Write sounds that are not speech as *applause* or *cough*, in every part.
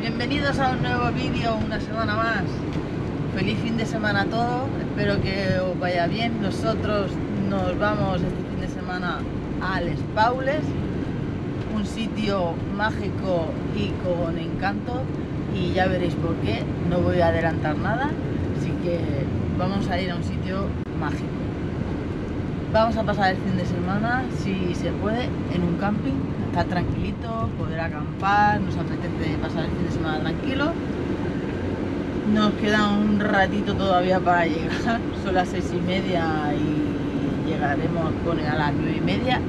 Bienvenidos a un nuevo vídeo, una semana más. Feliz fin de semana a todos, espero que os vaya bien. Nosotros nos vamos este fin de semana a Les Paules, un sitio mágico y con encanto y ya veréis por qué, no voy a adelantar nada, así que vamos a ir a un sitio mágico. Vamos a pasar el fin de semana, si se puede, en un camping, estar tranquilito, poder acampar, nos apetece pasar el fin de semana tranquilo. Nos queda un ratito todavía para llegar, *laughs* son las seis y media y llegaremos pone a las nueve y media,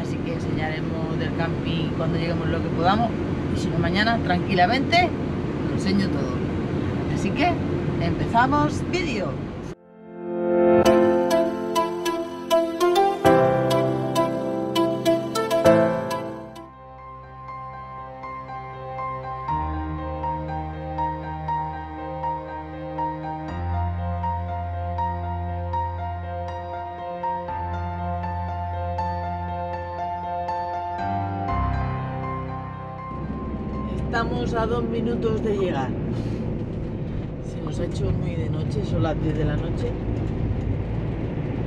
así que enseñaremos del camping cuando lleguemos lo que podamos y si no mañana tranquilamente lo enseño todo. Así que empezamos vídeo. Estamos a dos minutos de llegar. Se nos ha hecho muy de noche, son las 10 de la noche.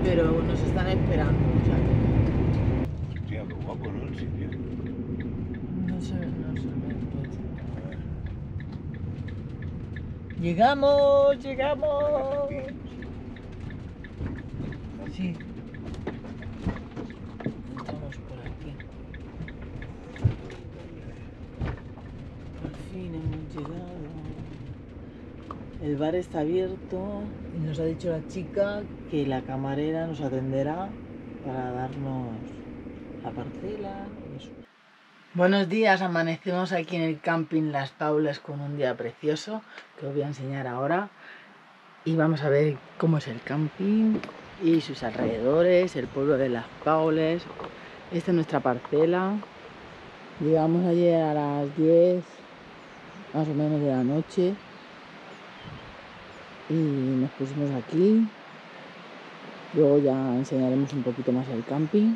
Pero nos están esperando. o sea que Hostia, qué guapo, ¿no? El sitio. no se ve, no se ve. pues. ¡Llegamos! ¡Llegamos! Sí. Entramos por aquí. Por fin hemos llegado. El bar está abierto y nos ha dicho la chica que la camarera nos atenderá para darnos la parcela eso. Buenos días, amanecemos aquí en el camping Las Paulas con un día precioso que os voy a enseñar ahora y vamos a ver cómo es el camping y sus alrededores, el pueblo de Las Paules. Esta es nuestra parcela. Llegamos ayer a las 10 más o menos de la noche y nos pusimos aquí. Luego ya enseñaremos un poquito más el camping.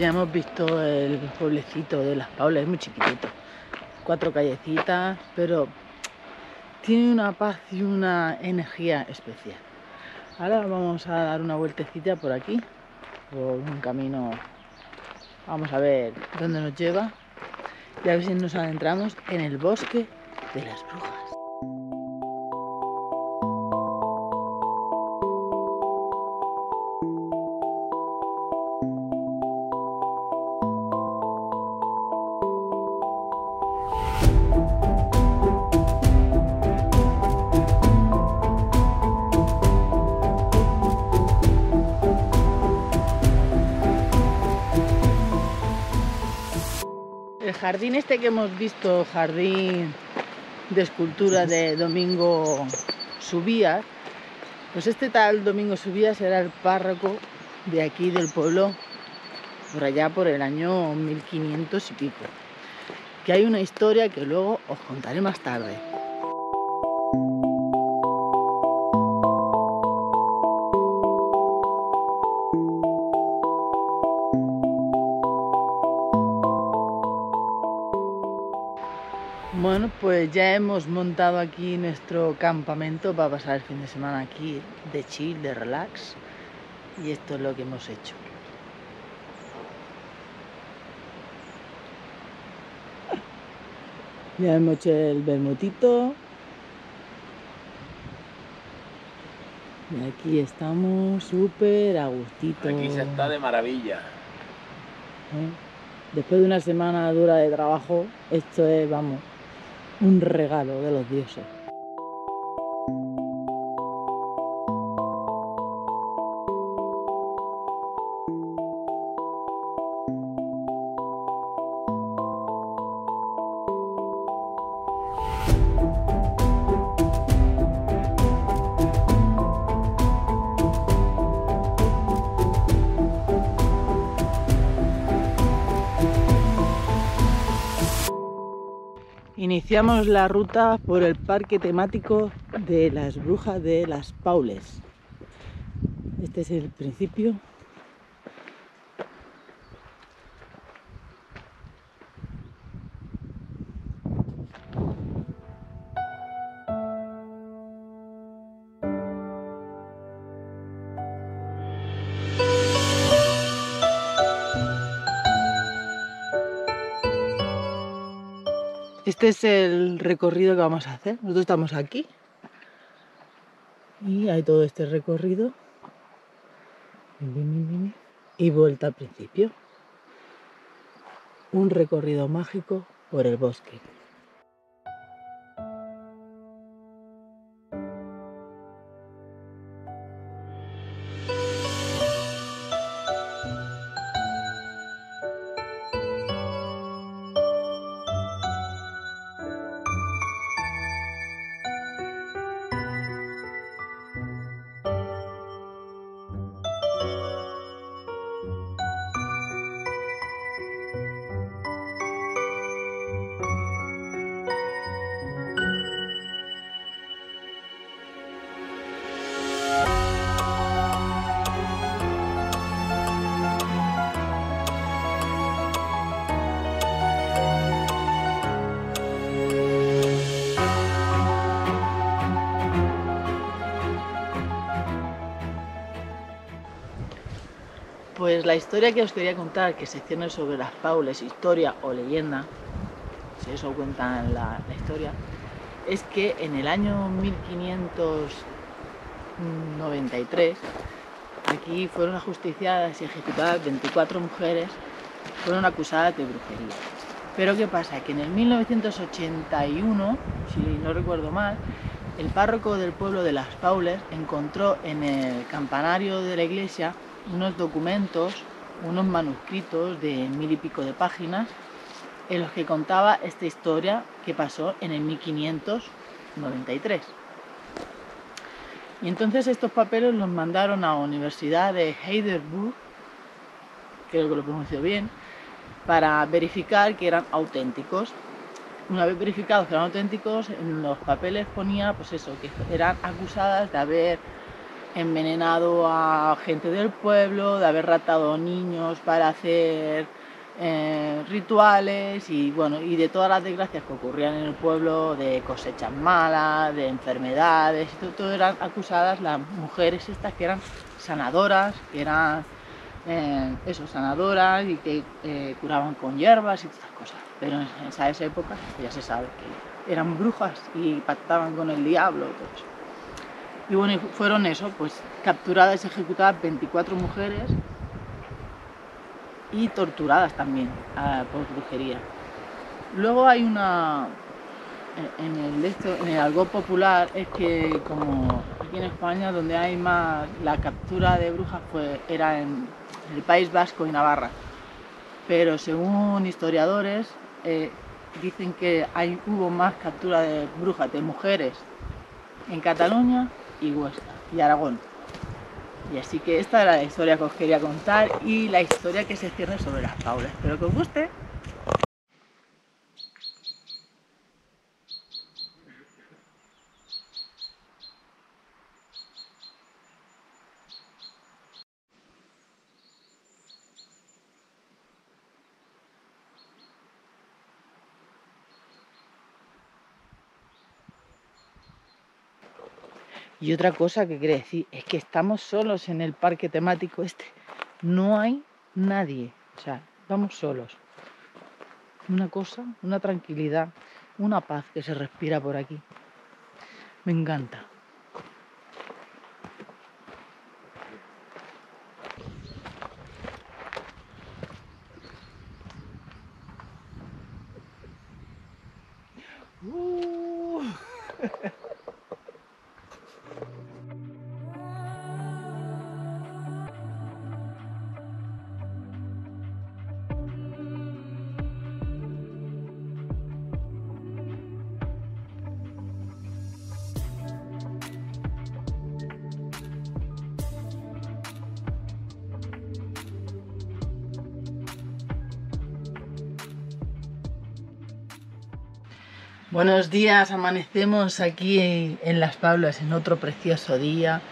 Ya hemos visto el pueblecito de Las Paulas, es muy chiquitito. Cuatro callecitas, pero tiene una paz y una energía especial. Ahora vamos a dar una vueltecita por aquí, por un camino. Vamos a ver dónde nos lleva y a ver si nos adentramos en el bosque de las brujas. El jardín este que hemos visto, jardín de escultura de Domingo Subías, pues este tal Domingo Subías era el párroco de aquí del pueblo por allá por el año 1500 y pico. Que hay una historia que luego os contaré más tarde. Bueno, pues ya hemos montado aquí nuestro campamento para pasar el fin de semana aquí de chill, de relax. Y esto es lo que hemos hecho. *laughs* Ya hemos hecho el bermutito. Y aquí estamos súper a gustito. Aquí se está de maravilla. ¿eh? Después de una semana dura de trabajo, esto es, vamos, un regalo de los dioses. Iniciamos la ruta por el parque temático de las brujas de las Paules. Este es el principio. Es el recorrido que vamos a hacer. Nosotros estamos aquí. Y hay todo este recorrido. Y vuelta al principio. Un recorrido mágico por el bosque. Pues la historia que os quería contar, que se cierne sobre las Paules, historia o leyenda, si eso cuenta en la, la historia, es que en el año 1593 aquí fueron ajusticiadas y ejecutadas 24 mujeres, fueron acusadas de brujería. Pero ¿qué pasa? Que en el 1981, si no recuerdo mal, el párroco del pueblo de Las Paules encontró en el campanario de la iglesia unos documentos, unos manuscritos de mil y pico de páginas en los que contaba esta historia que pasó en el 1593. Y entonces estos papeles los mandaron a la Universidad de Heidelberg, creo que lo pronuncio bien, para verificar que eran auténticos. Una vez verificados que eran auténticos, en los papeles ponía pues eso, que eran acusadas de haber envenenado a gente del pueblo, de haber ratado niños para hacer eh, rituales y bueno, y de todas las desgracias que ocurrían en el pueblo, de cosechas malas, de enfermedades, todo, todo eran acusadas las mujeres estas que eran sanadoras, que eran eh, eso, sanadoras y que eh, curaban con hierbas y todas estas cosas. Pero en esa, esa época ya se sabe que eran brujas y pactaban con el diablo, todo eso. Y bueno, fueron eso, pues capturadas y ejecutadas 24 mujeres y torturadas también por brujería. Luego hay una, en el, esto, en algo popular, es que como aquí en España donde hay más, la captura de brujas fue, era en el País Vasco y Navarra. Pero según historiadores, eh, dicen que hay, hubo más captura de brujas, de mujeres, en Cataluña y y Aragón. Y así que esta era la historia que os quería contar y la historia que se cierne sobre las paulas. Espero que os guste. Y otra cosa que quiere decir es que estamos solos en el parque temático este. No hay nadie. O sea, vamos solos. Una cosa, una tranquilidad, una paz que se respira por aquí. Me encanta. Buenos días, amanecemos aquí en Las Pablas en otro precioso día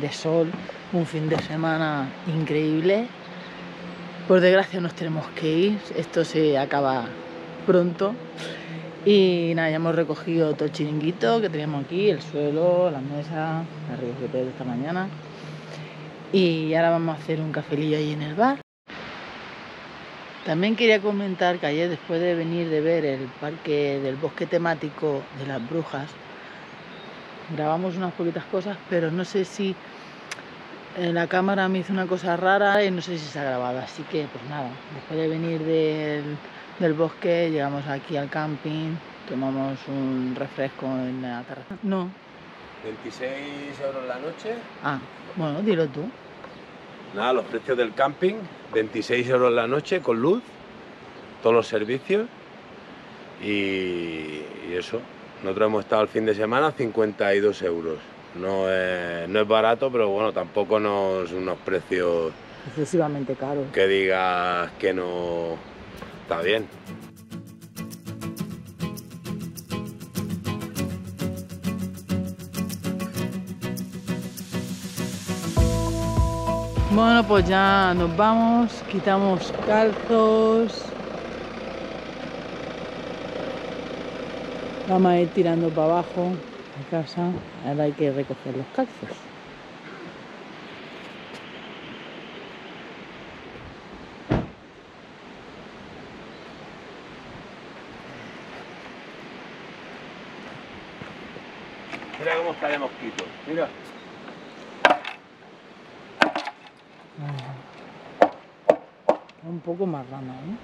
de sol, un fin de semana increíble. Por desgracia nos tenemos que ir, esto se acaba pronto. Y nada, ya hemos recogido todo el chiringuito que teníamos aquí, el suelo, la mesa, la de esta mañana. Y ahora vamos a hacer un cafelillo ahí en el bar. También quería comentar que ayer después de venir de ver el parque del bosque temático de las brujas, grabamos unas poquitas cosas, pero no sé si en la cámara me hizo una cosa rara y no sé si se ha grabado. Así que pues nada, después de venir del, bosque llegamos aquí al camping, tomamos un refresco en la terraza. No. 26 euros la noche. Ah, bueno, dilo tú. Nada, los precios del camping, 26 euros la noche con luz, todos los servicios y, eso. Nosotros hemos estado el fin de semana 52 euros. No es, no es barato, pero bueno, tampoco nos unos precios excesivamente caros. Que digas que no está bien. Bueno, pues ya nos vamos, quitamos calzos. Vamos a ir tirando para abajo a casa. Ahora hay que recoger los calzos. Mira cómo está de mosquito. Mira. Un poco más rana, ¿eh?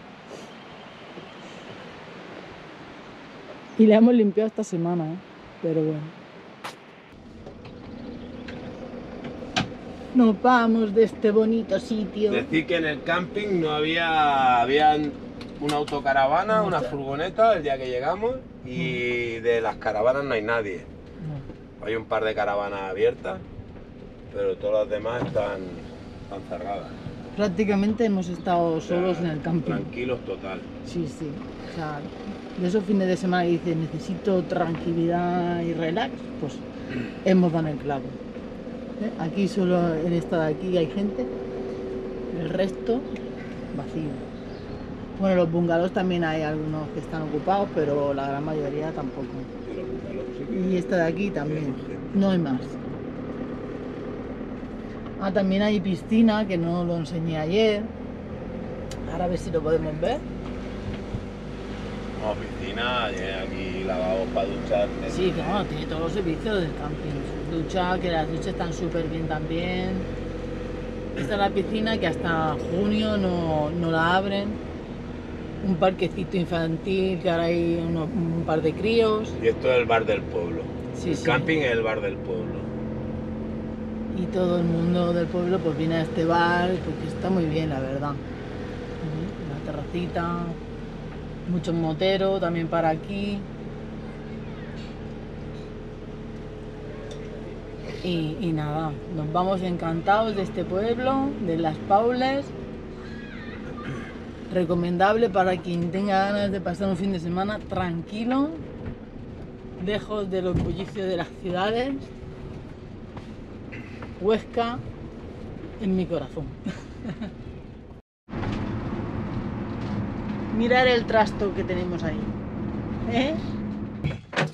Y la hemos limpiado esta semana, ¿eh? Pero bueno. Nos vamos de este bonito sitio. Decir que en el camping no había, había una autocaravana, una furgoneta el día que llegamos y de las caravanas no hay nadie. Hay un par de caravanas abiertas, pero todas las demás están cerradas. Prácticamente hemos estado solos en el camping. Tranquilos total. Sí, sí. O sea, de esos fines de semana dice necesito tranquilidad y relax, pues hemos dado el clavo. ¿Eh? Aquí solo en esta de aquí hay gente, el resto vacío. Bueno, los bungalows también hay algunos que están ocupados, pero la gran mayoría tampoco. Y esta de aquí también, no hay más. Ah, también hay piscina, que no lo enseñé ayer. Ahora a ver si lo podemos ver. No, piscina, aquí lavabo para duchar. Sí, claro, tiene todos los servicios del camping. Ducha, que las duchas están súper bien también. Esta es la piscina que hasta junio no, la abren. Un parquecito infantil, que ahora hay un par de críos. Y esto es el bar del pueblo. Sí, el camping es el bar del pueblo y todo el mundo del pueblo pues viene a este bar porque está muy bien la verdad. La terracita muchos moteros también para aquí. Y, nada nos vamos encantados de este pueblo de las Paules. Recomendable para quien tenga ganas de pasar un fin de semana tranquilo lejos de los bullicios de las ciudades Huesca en mi corazón. *laughs* Mirar el trasto que tenemos ahí. ¿eh?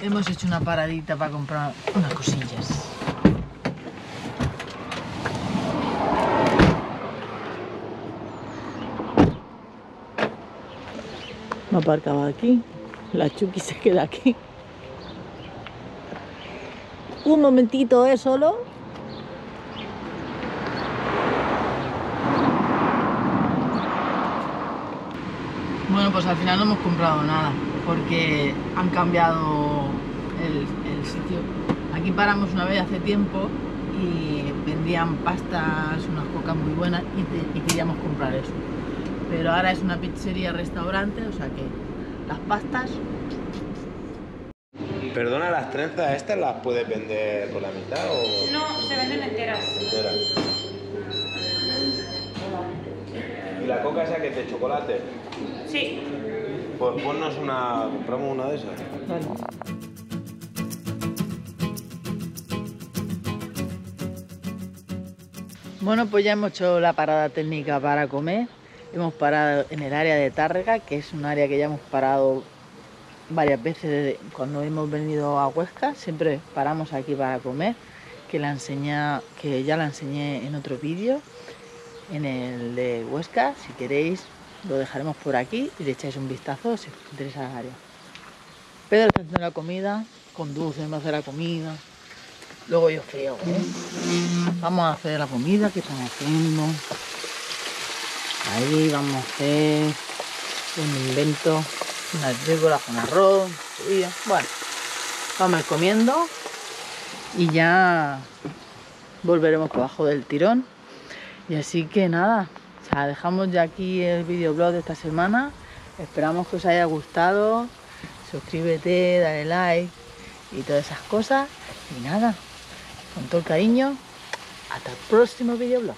Hemos hecho una paradita para comprar unas cosillas. Me aparcaba aquí. La Chucky se queda aquí. Un momentito, ¿eh? Solo. Pues al final no hemos comprado nada porque han cambiado el, el sitio. Aquí paramos una vez hace tiempo y vendían pastas, unas cocas muy buenas y, te- y queríamos comprar eso. Pero ahora es una pizzería restaurante, o sea que las pastas Perdona, las trenzas estas las puedes vender por la mitad o No, se venden enteras. entera? La coca esa que es de chocolate? Sí. Pues ponnos una, compramos una de esas. Vale. Bueno, pues ya hemos hecho la parada técnica para comer. Hemos parado en el área de Tárrega, que es un área que ya hemos parado varias veces desde cuando hemos venido a Huesca. Siempre paramos aquí para comer, que, la enseña, que ya la enseñé en otro vídeo, en el de Huesca. Si queréis, lo dejaremos por aquí y le echáis un vistazo si os interesa el área. Pedro está haciendo la comida, conduce, me hace la comida. Luego yo frío, ¿eh? Vamos a hacer la comida que estamos haciendo. Ahí vamos a hacer un invento, una trícola con arroz. Bueno, vamos comiendo y ya volveremos por abajo del tirón. Y así que nada, o sea, dejamos ya aquí el videoblog de esta semana. Esperamos que os haya gustado. Suscríbete, dale like y todas esas cosas. Y nada, con todo el cariño, hasta el próximo videoblog.